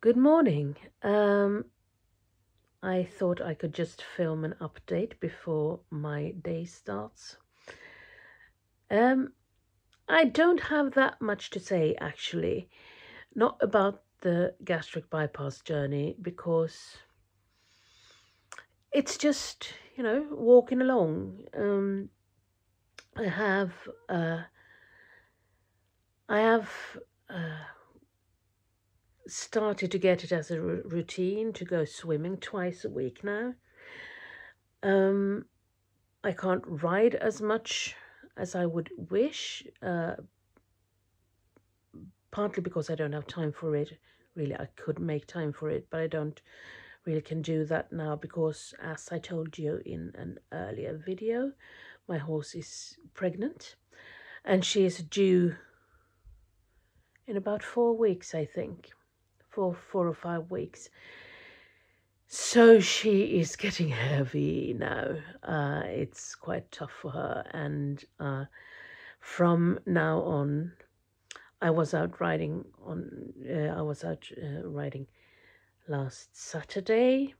Good morning. Um, I thought I could just film an update before my day starts. Um, I don't have that much to say actually, not about the gastric bypass journey because it's just you know walking along. Um, I have uh, I have. Uh, started to get it as a routine to go swimming twice a week now. Um, I can't ride as much as I would wish, uh, partly because I don't have time for it. Really, I could make time for it, but I don't really can do that now because, as I told you in an earlier video, my horse is pregnant and she is due in about four weeks, I think for four or five weeks. So she is getting heavy now. Uh, it's quite tough for her. And uh, from now on, I was out riding on. Uh, I was out uh, riding last Saturday,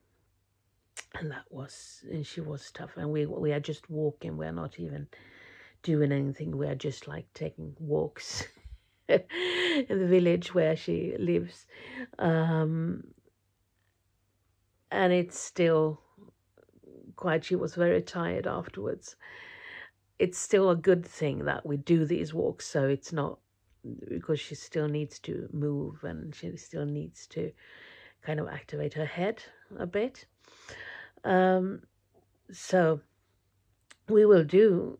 and that was. And she was tough. And we we are just walking. We're not even doing anything. We are just like taking walks. in the village where she lives. Um, and it's still quite, she was very tired afterwards. It's still a good thing that we do these walks, so it's not because she still needs to move and she still needs to kind of activate her head a bit. Um, so we will do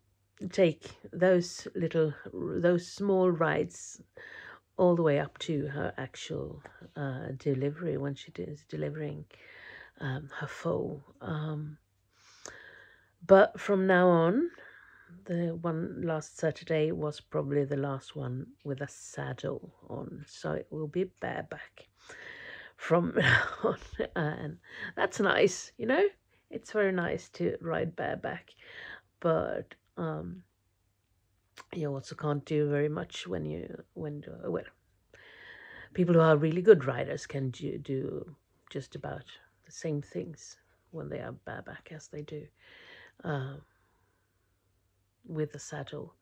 take those little, those small rides all the way up to her actual uh, delivery when she is delivering um, her foal. Um, but from now on, the one last Saturday was probably the last one with a saddle on, so it will be bareback from now on, and that's nice, you know. It's very nice to ride bareback, but um, you also can't do very much when you when uh, well people who are really good riders can do, do just about the same things when they are bareback as they do uh, with the saddle.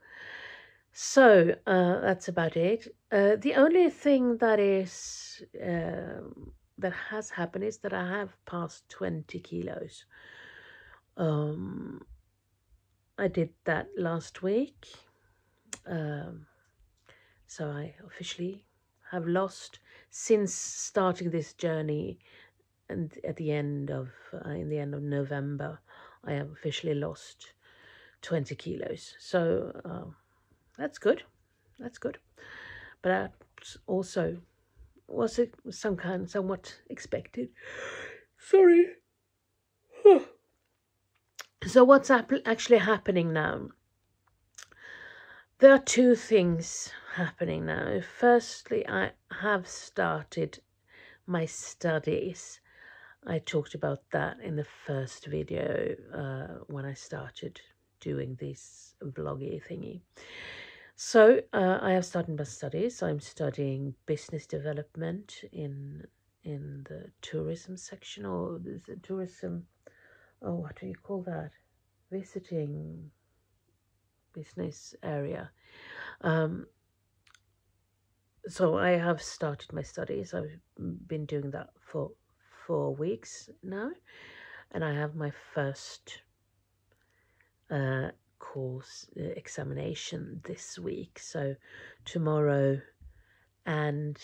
So uh, that's about it. Uh, the only thing that is uh, that has happened is that I have passed twenty kilos. Um, I did that last week. Um, so I officially have lost since starting this journey and at the end of uh, in the end of November I have officially lost 20 kilos. So uh, that's good. That's good. But that also was some kind somewhat expected. Sorry so what's actually happening now? There are two things happening now. Firstly, I have started my studies. I talked about that in the first video uh, when I started doing this vloggy thingy. So uh, I have started my studies. I'm studying business development in in the tourism section or the tourism oh, what do you call that? Visiting business area. Um, so I have started my studies. I've been doing that for four weeks now, and I have my first uh, course uh, examination this week. So tomorrow and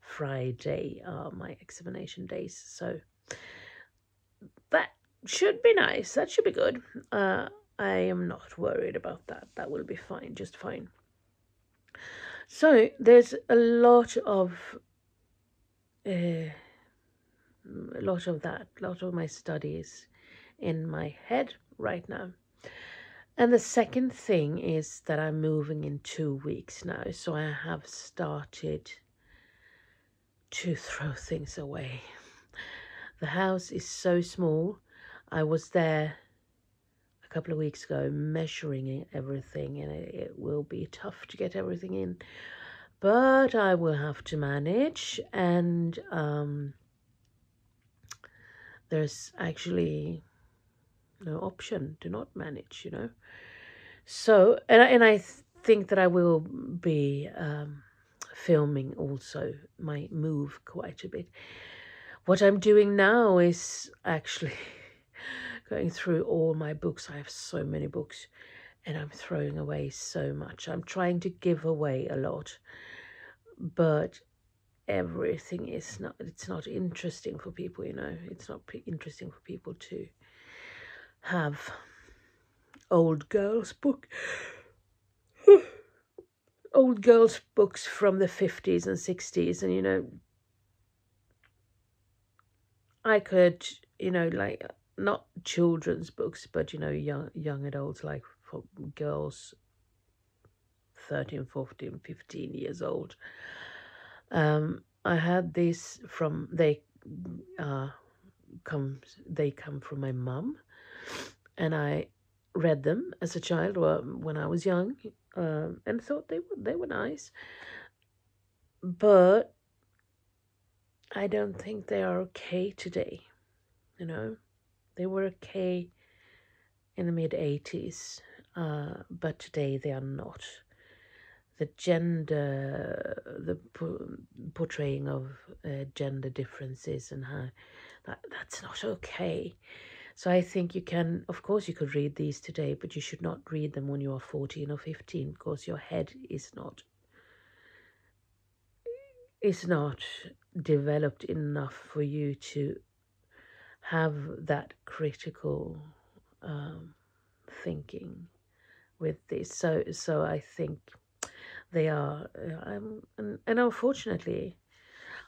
Friday are my examination days. So should be nice. That should be good. Uh, I am not worried about that. That will be fine, just fine. So there's a lot of uh, a lot of that, a lot of my studies in my head right now. And the second thing is that I'm moving in two weeks now, so I have started to throw things away. The house is so small. I was there a couple of weeks ago measuring everything, and it, it will be tough to get everything in. but I will have to manage, and um, there's actually no option to not manage, you know. So, and I, and I think that I will be um, filming also my move quite a bit. What I'm doing now is actually going through all my books. I have so many books and I'm throwing away so much. I'm trying to give away a lot, but everything is not, it's not interesting for people, you know, it's not interesting for people to have old girls book old girls books from the 50s and 60s and you know i could you know like not children's books but you know young young adults like for girls 13 14 15 years old. Um i had this from they uh come they come from my mum and i read them as a child or when i was young um, and thought they were they were nice. But i don't think they are okay today you know they were okay in the mid 80s uh, but today they are not. The gender, the portraying of uh, gender differences and how that that's not okay. So I think you can, of course, you could read these today, but you should not read them when you are 14 or 15 because your head is not is not developed enough for you to have that critical um, thinking with this. So so I think they are, um, and, and unfortunately,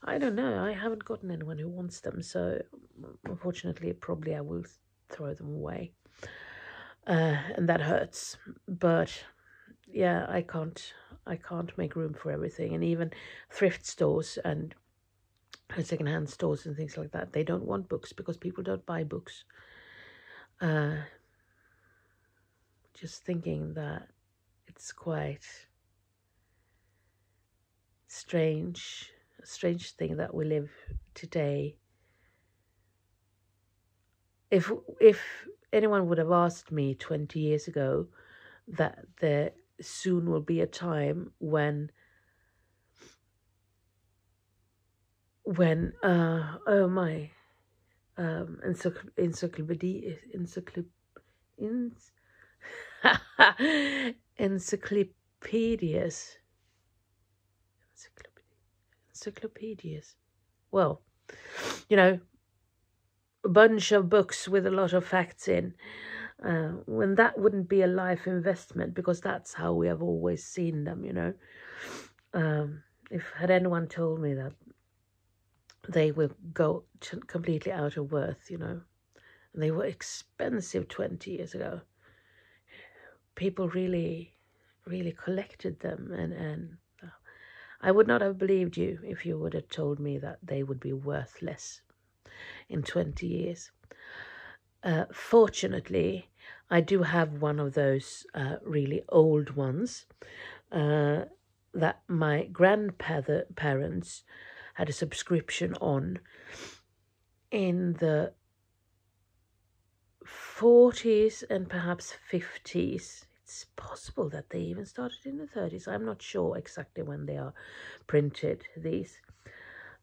I don't know. I haven't gotten anyone who wants them, so unfortunately, probably I will throw them away, uh, and that hurts. But yeah, I can't. I can't make room for everything, and even thrift stores and secondhand stores and things like that. They don't want books because people don't buy books. Uh, just thinking that it's quite strange, a strange thing that we live today. If if anyone would have asked me 20 years ago that there soon will be a time when when uh oh my um encyclopedia encyclopedia encyclopedias. Encyclopedias. Well, you know, a bunch of books with a lot of facts in. Uh, when that wouldn't be a life investment because that's how we have always seen them, you know. Um, if had anyone told me that they would go completely out of worth, you know, and they were expensive 20 years ago people really, really collected them. And, and uh, I would not have believed you if you would have told me that they would be worthless in 20 years. Uh, fortunately, I do have one of those uh, really old ones uh, that my grandparents had a subscription on in the 40s and perhaps 50s. It's possible that they even started in the 30s. I'm not sure exactly when they are printed, these.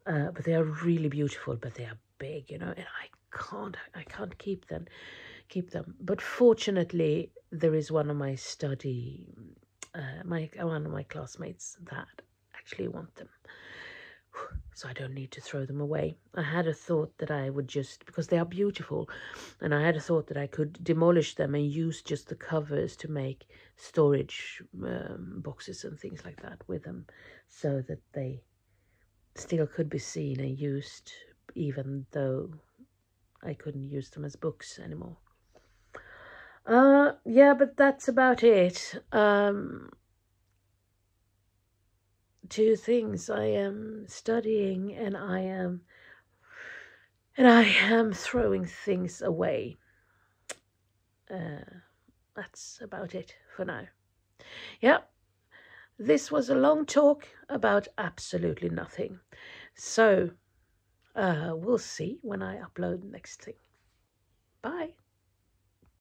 Uh, but they are really beautiful, but they are big, you know, and I can't, I can't keep them, keep them. But fortunately, there is one of my study, uh, my one of my classmates that actually want them so I don't need to throw them away. I had a thought that I would just, because they are beautiful, and I had a thought that I could demolish them and use just the covers to make storage um, boxes and things like that with them, so that they still could be seen and used, even though I couldn't use them as books anymore. Uh, yeah, but that's about it. Um, two things. I am studying and I am and I am throwing things away. Uh, that's about it for now. Yeah. this was a long talk about absolutely nothing. So uh, we'll see when I upload next thing. Bye.